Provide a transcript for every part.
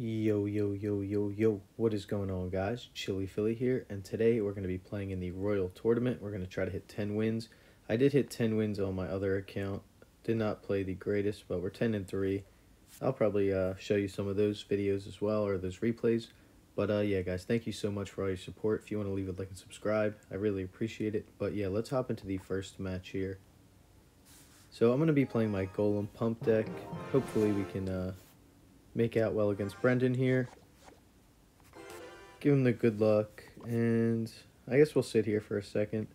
Yo, yo, yo, yo, yo. What is going on, guys? Chilly Philly here, and today we're going to be playing in the Royal Tournament. We're going to try to hit 10 wins. I did hit 10 wins on my other account. Did not play the greatest, but we're 10 and 3. I'll probably uh, show you some of those videos as well, or those replays. But uh, yeah, guys, thank you so much for all your support. If you want to leave a like and subscribe, I really appreciate it. But yeah, let's hop into the first match here. So I'm going to be playing my Golem Pump deck. Hopefully we can... Uh, make out well against Brendan here. Give him the good luck, and I guess we'll sit here for a second.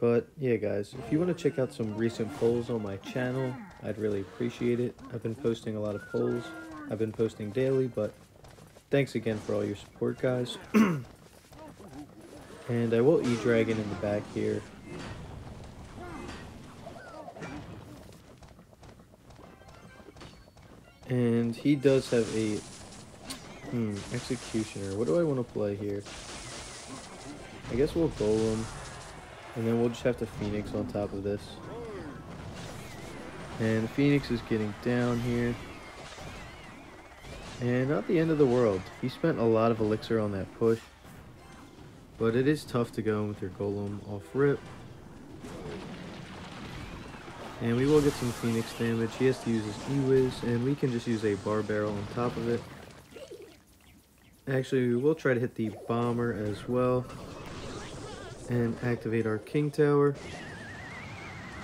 But yeah, guys, if you want to check out some recent polls on my channel, I'd really appreciate it. I've been posting a lot of polls. I've been posting daily, but thanks again for all your support, guys. and I will E-Dragon in the back here. And he does have a hmm, executioner. What do I want to play here? I guess we'll golem. And then we'll just have to Phoenix on top of this. And Phoenix is getting down here. And not the end of the world. He spent a lot of elixir on that push. But it is tough to go with your golem off rip. And we will get some Phoenix damage. He has to use his E-Wiz, and we can just use a Bar Barrel on top of it. Actually, we will try to hit the Bomber as well. And activate our King Tower.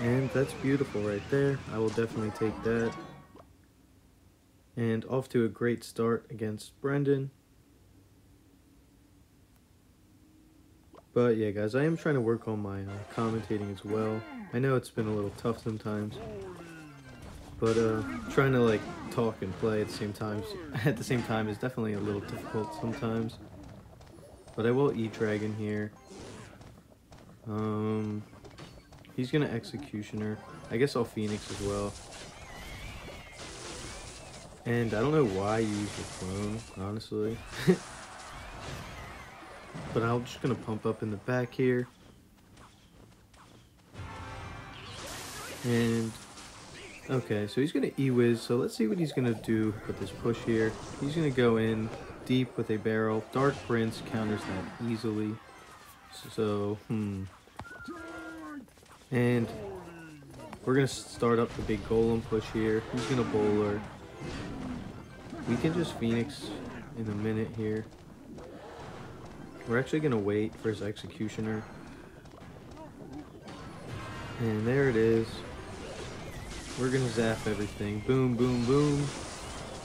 And that's beautiful right there. I will definitely take that. And off to a great start against Brendan. But yeah, guys, I am trying to work on my uh, commentating as well. I know it's been a little tough sometimes, but uh, trying to like talk and play at the same time at the same time is definitely a little difficult sometimes. But I will E-Dragon here. Um, he's gonna executioner. I guess I'll phoenix as well. And I don't know why you use the clone, honestly. But I'm just to pump up in the back here. And, okay, so he's going to E-Wiz. So let's see what he's going to do with this push here. He's going to go in deep with a barrel. Dark Prince counters that easily. So, hmm. And we're going to start up the big golem push here. He's going to bowler. We can just Phoenix in a minute here. We're actually going to wait for his executioner. And there it is. We're to zap everything. Boom, boom, boom.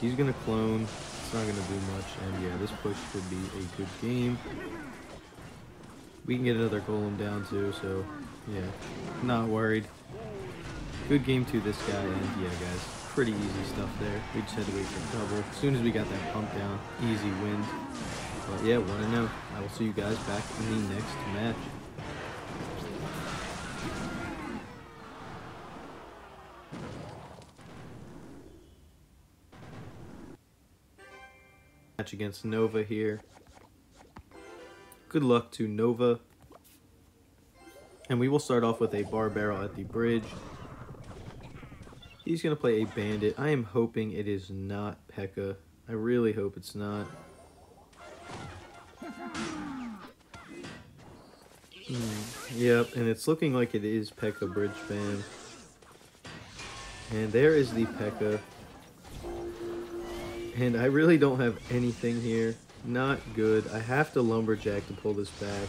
He's to clone. It's not to do much. And yeah, this push should be a good game. We can get another golem down too, so yeah, not worried. Good game to this guy, and yeah, guys, pretty easy stuff there. We just had to wait for double. As soon as we got that pump down, easy win. But yeah, 1-0. I will see you guys back in the next match. Match against Nova here. Good luck to Nova. And we will start off with a bar barrel at the bridge. He's going to play a bandit. I am hoping it is not P.E.K.K.A. I really hope it's not. Mm, yep, and it's looking like it is P.E.K.K.A Bridge Spam. And there is the P.E.K.K.A. And I really don't have anything here. Not good. I have to Lumberjack to pull this back.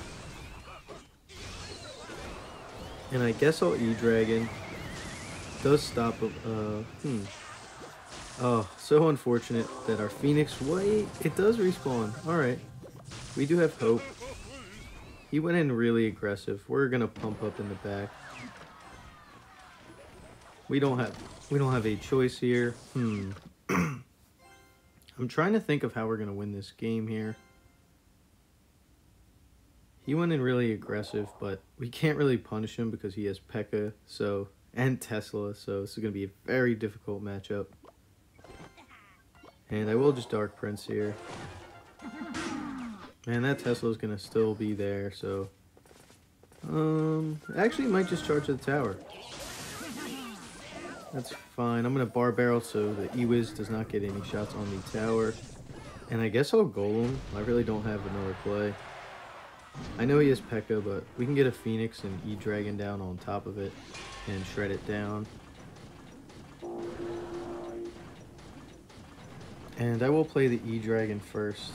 And I guess I'll E-Dragon. Does stop, uh, hmm. Oh, so unfortunate that our Phoenix, wait, it does respawn. Alright. We do have hope. He went in really aggressive. We're gonna pump up in the back. We don't have we don't have a choice here. Hmm. I'm trying to think of how we're gonna win this game here. He went in really aggressive, but we can't really punish him because he has P.E.K.K.A. So and Tesla, so this is gonna be a very difficult matchup. And I will just Dark Prince here. Man, that Tesla is gonna still be there, so... Um, actually might just charge the tower. That's fine. I'm going to bar barrel so the Ewiz does not get any shots on the tower. And I guess I'll Golem. I really don't have another play. I know he has P.E.K.K.A, but we can get a Phoenix and E-Dragon down on top of it and shred it down. And I will play the E-Dragon first.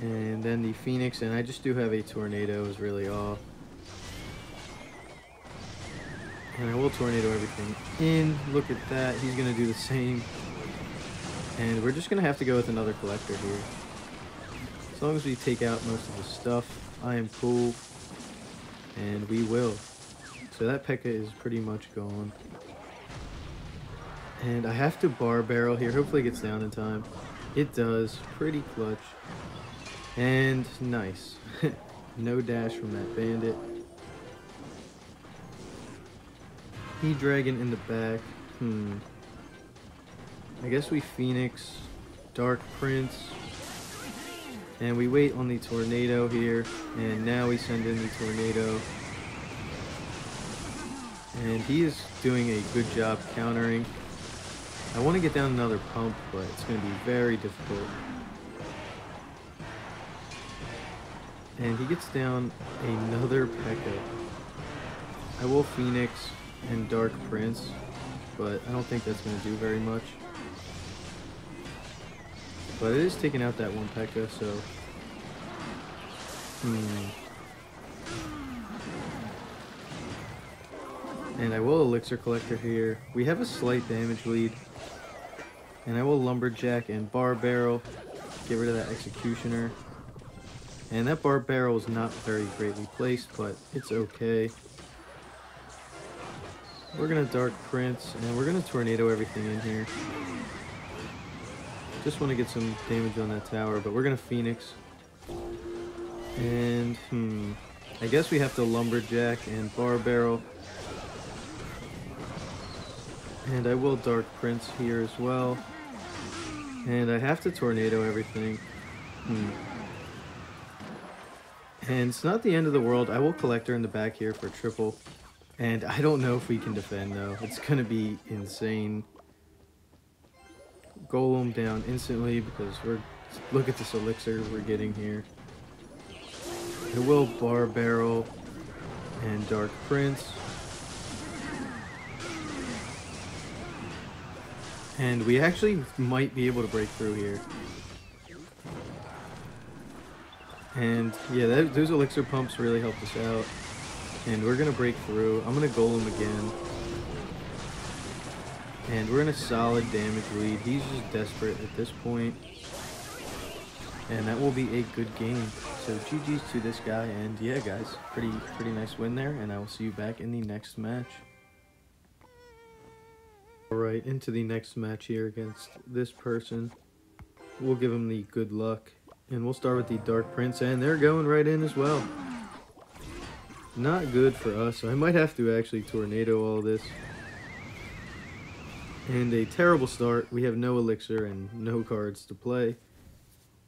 And then the Phoenix, and I just do have a Tornado is really all. And I will Tornado everything in. Look at that. He's going to do the same. And we're just going to have to go with another Collector here. As long as we take out most of the stuff, I am cool. And we will. So that P.E.K.K.A is pretty much gone. And I have to bar barrel here. Hopefully it gets down in time. It does. Pretty clutch. And nice. no dash from that bandit. E-Dragon in the back. Hmm. I guess we Phoenix. Dark Prince. And we wait on the Tornado here. And now we send in the Tornado. And he is doing a good job countering. I want to get down another pump, but it's going to be very difficult. And he gets down another P.E.K.K.A. I will Phoenix and Dark Prince, but I don't think that's going to do very much. But it is taking out that one P.E.K.K.A, so... Hmm. And I will Elixir Collector here. We have a slight damage lead. And I will Lumberjack and Bar Barrel. Get rid of that Executioner. And that Bar Barrel is not very greatly placed, but it's okay. We're to Dark Prince, and we're to Tornado everything in here. Just want to get some damage on that tower, but we're to Phoenix. And, hmm, I guess we have to Lumberjack and Bar Barrel. And I will Dark Prince here as well. And I have to Tornado everything. Hmm. And it's not the end of the world. I will Collector in the back here for triple. And I don't know if we can defend, though. It's going to be insane. Golem down instantly because we're... Look at this elixir we're getting here. I will Bar Barrel and Dark Prince. And we actually might be able to break through here. And yeah, that, those elixir pumps really helped us out. And we're to break through. I'm to golem again. And we're in a solid damage lead. He's just desperate at this point. And that will be a good game. So GG's to this guy. And yeah, guys, pretty pretty nice win there. And I will see you back in the next match. Alright, into the next match here against this person. We'll give him the good luck. And we'll start with the Dark Prince, and they're going right in as well. Not good for us, so I might have to actually Tornado all this. And a terrible start. We have no Elixir and no cards to play.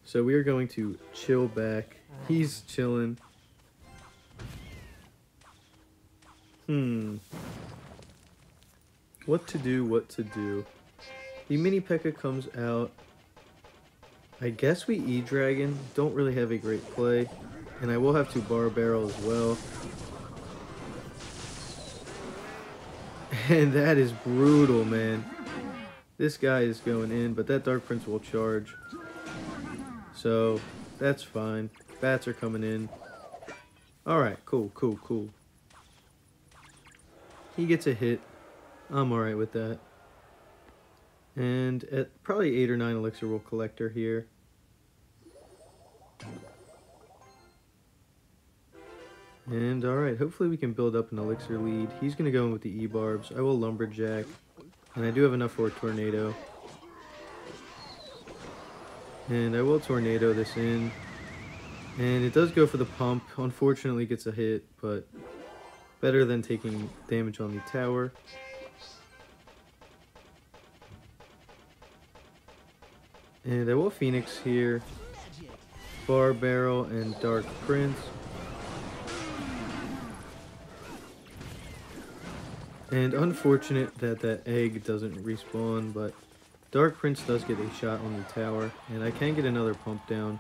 So we are going to chill back. He's chilling. Hmm. What to do, what to do. The mini P.E.K.K.A comes out. I guess we E-Dragon. Don't really have a great play. And I will have to Bar Barrel as well. And that is brutal, man. This guy is going in, but that Dark Prince will charge. So, that's fine. Bats are coming in. Alright, cool, cool, cool. He gets a hit. I'm alright with that. And at probably 8 or 9 elixir we'll Collector here. And alright, hopefully we can build up an elixir lead. He's going to go in with the E-barbs. I will lumberjack. And I do have enough for a tornado. And I will tornado this in. And it does go for the pump. Unfortunately gets a hit, but better than taking damage on the tower. And I will Phoenix here. Bar Barrel and Dark Prince. And unfortunate that that egg doesn't respawn, but Dark Prince does get a shot on the tower, and I can get another pump down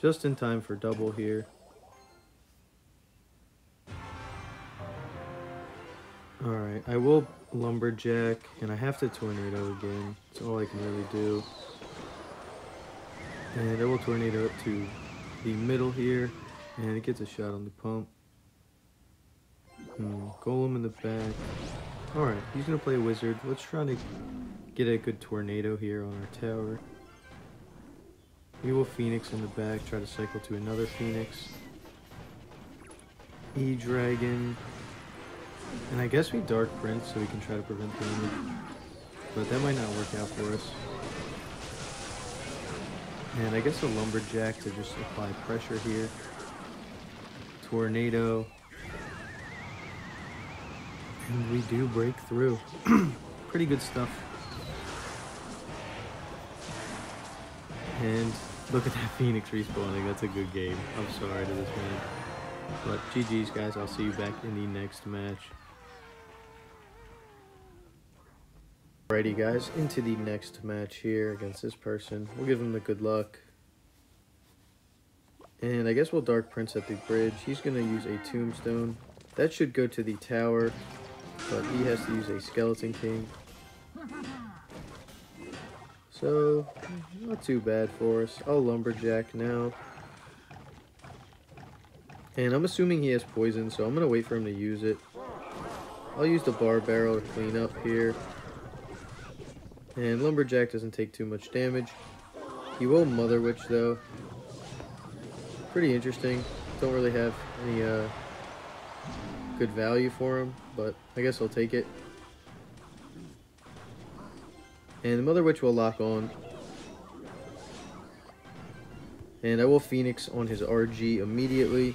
just in time for double here. Alright, I will Lumberjack, and I have to Tornado again. That's all I can really do. And I will Tornado up to the middle here, and it gets a shot on the pump. Hmm, Golem in the back. Alright, he's to play a Wizard. Let's try to get a good Tornado here on our tower. We will Phoenix in the back, try to cycle to another Phoenix. E-Dragon. And I guess we Dark Prince so we can try to prevent damage. But that might not work out for us. And I guess a Lumberjack to just apply pressure here. Tornado. And we do break through. Pretty good stuff. And look at that Phoenix respawning. That's a good game. I'm sorry to this man. But GG's, guys. I'll see you back in the next match. Alrighty, guys. Into the next match here against this person. We'll give him the good luck. And I guess we'll Dark Prince at the bridge. He's going to use a Tombstone. That should go to the tower, but he has to use a Skeleton King. So, not too bad for us. I'll Lumberjack now. And I'm assuming he has poison, so I'm going to wait for him to use it. I'll use the bar barrel to clean up here. And Lumberjack doesn't take too much damage. He will Mother Witch, though. Pretty interesting. Don't really have any uh, good value for him, but I guess I'll take it. And the Mother Witch will lock on. And I will Phoenix on his RG immediately.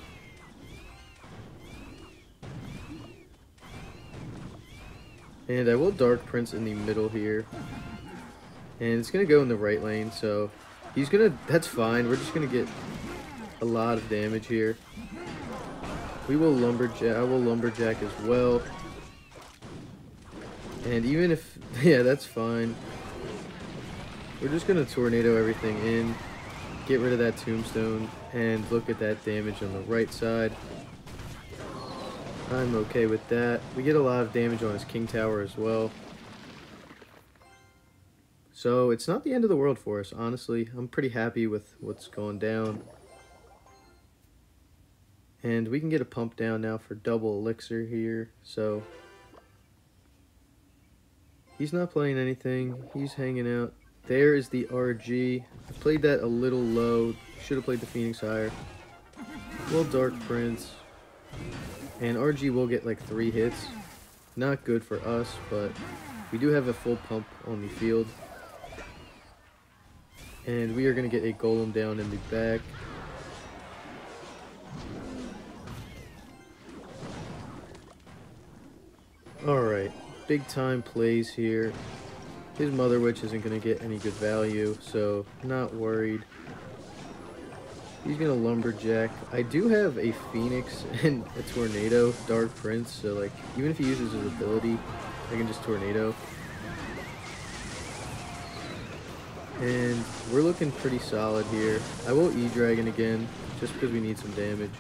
And I will Dark Prince in the middle here. And it's going to go in the right lane, so he's going to... That's fine. We're just going to get a lot of damage here. We will Lumberjack. I will Lumberjack as well. And even if... Yeah, that's fine. We're just to Tornado everything in. Get rid of that Tombstone. And look at that damage on the right side. I'm okay with that. We get a lot of damage on his King Tower as well. So it's not the end of the world for us, honestly. I'm pretty happy with what's going down. And we can get a pump down now for double elixir here. So he's not playing anything. He's hanging out. There is the RG. I played that a little low. Should have played the Phoenix higher. Well, Dark Prince. And RG will get like three hits. Not good for us, but we do have a full pump on the field. And we are going to get a golem down in the back. Alright, big time plays here. His Mother Witch isn't going to get any good value, so not worried. He's going to Lumberjack. I do have a Phoenix and a Tornado Dark Prince, so like, even if he uses his ability, I can just Tornado. And we're looking pretty solid here. I will E-Dragon again, just because we need some damage.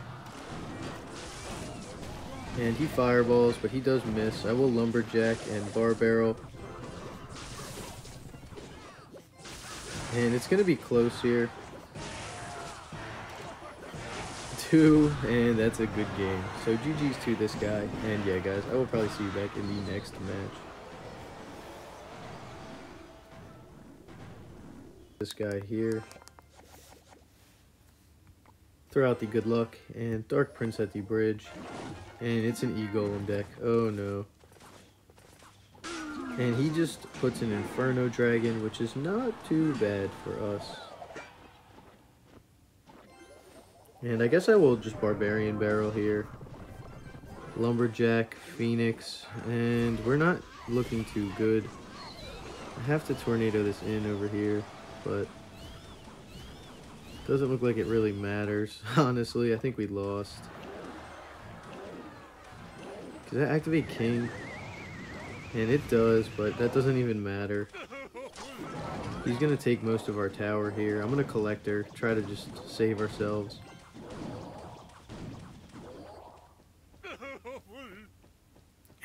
And he fireballs, but he does miss. I will Lumberjack and Bar Barrel. And it's going to be close here. Two, and that's a good game. So GG's to this guy. And yeah, guys, I will probably see you back in the next match. this guy here. Throw out the good luck and Dark Prince at the bridge. And it's an E-Golem deck. Oh no. And he just puts an Inferno Dragon, which is not too bad for us. And I guess I will just Barbarian Barrel here. Lumberjack, Phoenix, and we're not looking too good. I have to Tornado this in over here but doesn't look like it really matters. Honestly, I think we lost. Does that activate King? And it does, but that doesn't even matter. He's going to take most of our tower here. I'm going to Collector, try to just save ourselves.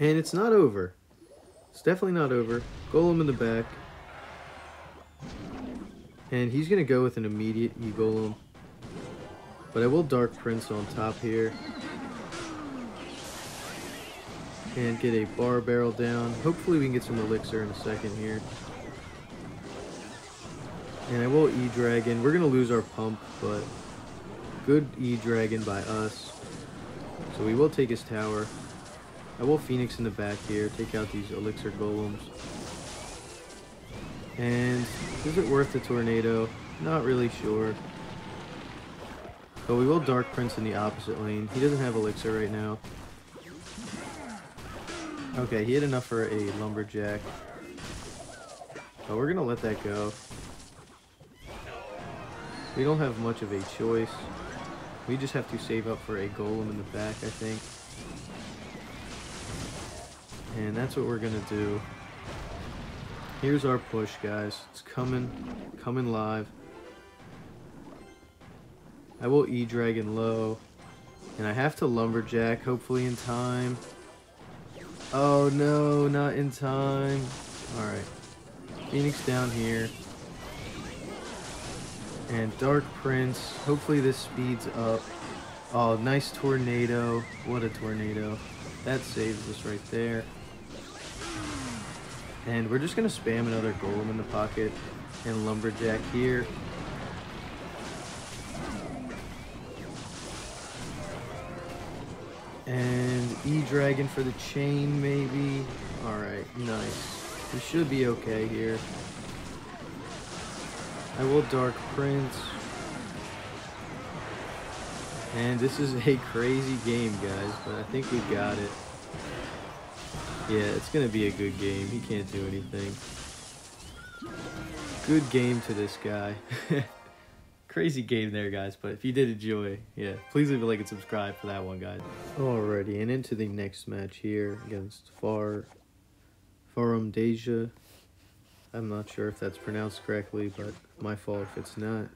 And it's not over. It's definitely not over. Golem in the back. And he's going to go with an immediate E-Golem. But I will Dark Prince on top here. And get a bar barrel down. Hopefully we can get some elixir in a second here. And I will E-Dragon. We're going to lose our pump, but good E-Dragon by us. So we will take his tower. I will Phoenix in the back here, take out these Elixir Golems. And is it worth the Tornado? Not really sure. But we will Dark Prince in the opposite lane. He doesn't have Elixir right now. Okay, he had enough for a Lumberjack. But we're going to let that go. We don't have much of a choice. We just have to save up for a Golem in the back, I think. And that's what we're going to do. Here's our push, guys. It's coming. Coming live. I will E-Dragon low. And I have to Lumberjack, hopefully in time. Oh no, not in time. Alright. Phoenix down here. And Dark Prince. Hopefully this speeds up. Oh, nice tornado. What a tornado. That saves us right there. And we're just to spam another Golem in the pocket and Lumberjack here. And E-Dragon for the chain, maybe. Alright, nice. We should be okay here. I will Dark Prince. And this is a crazy game, guys, but I think we got it. Yeah, it's going to be a good game. He can't do anything. Good game to this guy. Crazy game there, guys, but if you did enjoy, yeah, please leave a like and subscribe for that one, guys. Alrighty, and into the next match here against Far... Farum Deja. I'm not sure if that's pronounced correctly, but my fault if it's not.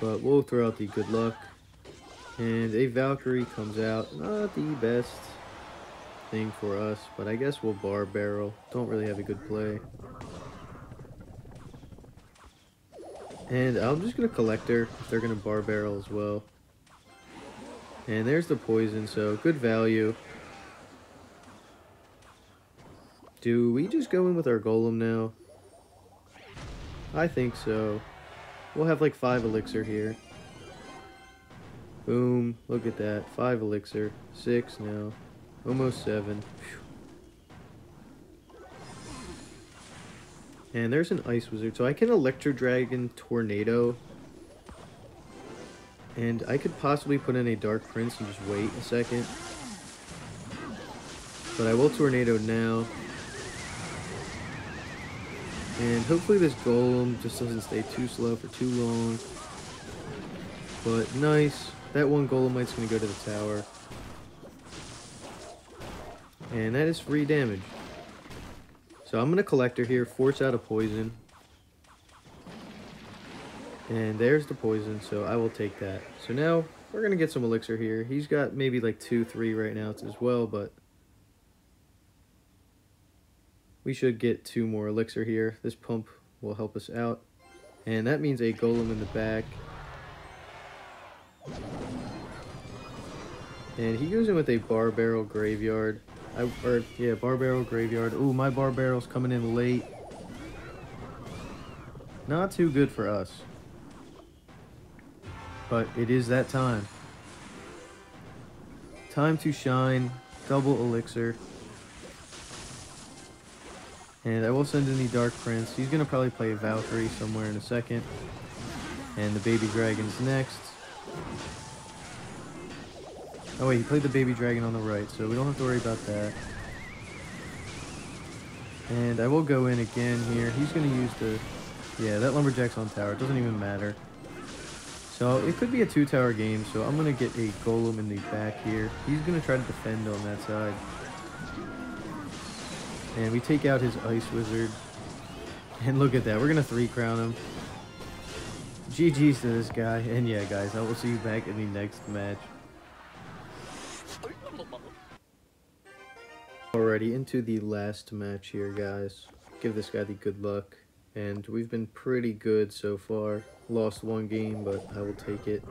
But we'll throw out the good luck. And a Valkyrie comes out. Not the best thing for us, but I guess we'll bar barrel. Don't really have a good play. And I'm just going to collector if they're going to bar barrel as well. And there's the poison, so good value. Do we just go in with our golem now? I think so. We'll have like five elixir here. Boom. Look at that. Five elixir. Six now. Almost seven. And there's an Ice Wizard. So I can Electro Dragon Tornado. And I could possibly put in a Dark Prince and just wait a second. But I will Tornado now. And hopefully this Golem just doesn't stay too slow for too long. But nice. That one Golemite's going to go to the tower. And that is free damage. So I'm going to Collector here, force out a poison. And there's the poison, so I will take that. So now, we're going to get some elixir here. He's got maybe like 2, 3 right now as well, but... We should get two more elixir here. This pump will help us out. And that means a golem in the back. And he goes in with a bar barrel graveyard. I, or, yeah, bar barrel graveyard. Ooh, my bar barrel's coming in late. Not too good for us. But it is that time. Time to shine. Double elixir. And I will send in the Dark Prince. He's going to probably play Valkyrie somewhere in a second. And the Baby Dragon's next. Oh wait, he played the baby dragon on the right, so we don't have to worry about that. And I will go in again here. He's going to use the... Yeah, that lumberjack's on tower. It doesn't even matter. So it could be a two tower game, so I'm going to get a Golem in the back here. He's going to try to defend on that side. And we take out his Ice Wizard. And look at that, we're going to three crown him. GG's to this guy. And yeah, guys, I will see you back in the next match. Alrighty, into the last match here, guys. Give this guy the good luck. And we've been pretty good so far. Lost one game, but I will take it.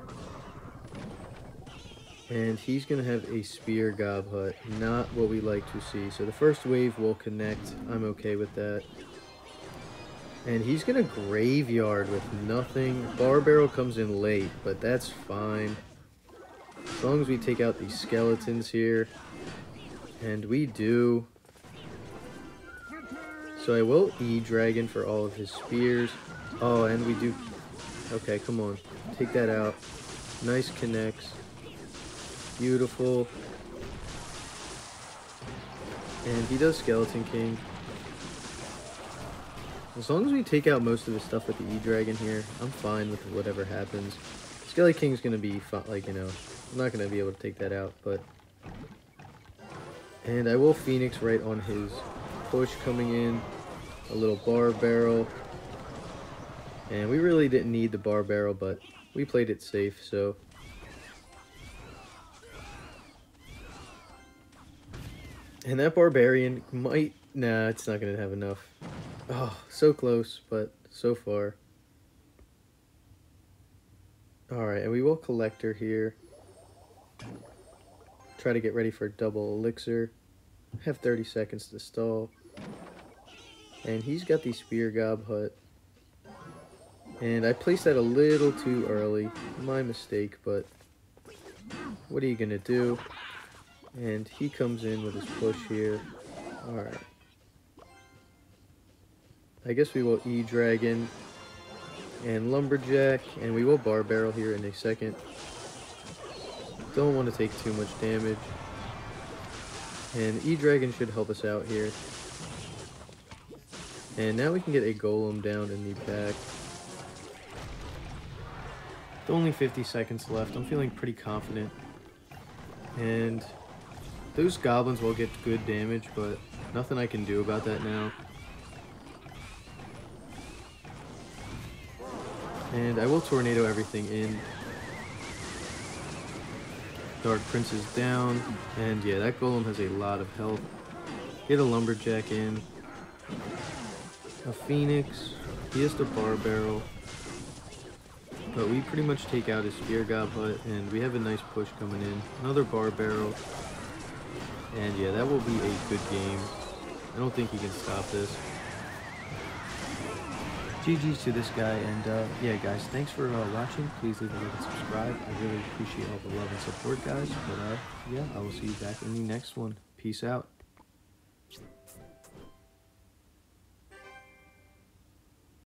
And he's going to have a Spear Gob Hut. Not what we like to see. So the first wave will connect. I'm okay with that. And he's going to Graveyard with nothing. Bar Barrel comes in late, but that's fine. As long as we take out these skeletons here. And we do. So I will E-Dragon for all of his spears. Oh, and we do... Okay, come on. Take that out. Nice connects. Beautiful. And he does Skeleton King. As long as we take out most of his stuff with the E-Dragon here, I'm fine with whatever happens. Skelly King's gonna be like, you know, I'm not gonna be able to take that out, but... And I will Phoenix right on his push coming in. A little bar barrel. And we really didn't need the bar barrel, but we played it safe, so... And that barbarian might... Nah, it's not gonna have enough. Oh, so close, but so far. Alright, and we will Collector here. Try to get ready for double Elixir. Have 30 seconds to stall. And he's got the Spear Gob Hut. And I placed that a little too early. My mistake, but what are you going to do? And he comes in with his push here. Alright. I guess we will E-Dragon and Lumberjack, and we will Bar Barrel here in a second. Don't want to take too much damage. And E-Dragon should help us out here. And now we can get a Golem down in the back. Only 50 seconds left. I'm feeling pretty confident. And those goblins will get good damage, but nothing I can do about that now. And I will tornado everything in. Dark Prince is down. And yeah, that golem has a lot of health. Get a lumberjack in. A phoenix. He has the bar barrel. But we pretty much take out his spear gob hut and we have a nice push coming in. Another bar barrel. And yeah, that will be a good game. I don't think he can stop this. GG's to this guy, and uh, yeah, guys, thanks for uh, watching. Please leave a like and subscribe. I really appreciate all the love and support, guys. But uh, yeah, I will see you back in the next one. Peace out.